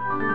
you.